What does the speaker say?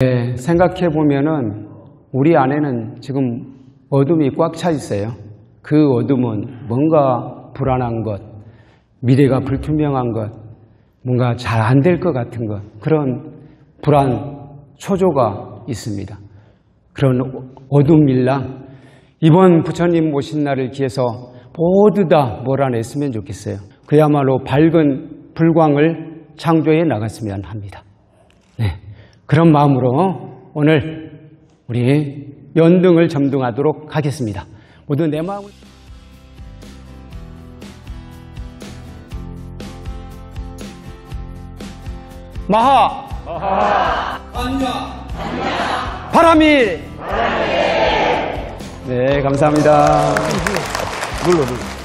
네, 생각해 보면은 우리 안에는 지금 어둠이 꽉 차 있어요. 그 어둠은 뭔가 불안한 것, 미래가 불투명한 것, 뭔가 잘 안 될 것 같은 것, 그런 불안, 초조가 있습니다. 그런 어둠 밀랑 이번 부처님 모신 날을 기해서 모두 다 몰아냈으면 좋겠어요. 그야말로 밝은 불광을 창조해 나갔으면 합니다. 네. 그런 마음으로 오늘 우리 연등을 점등하도록 하겠습니다. 모두 내 마음을 마하 바람이 네 감사합니다. 눌러 눌러.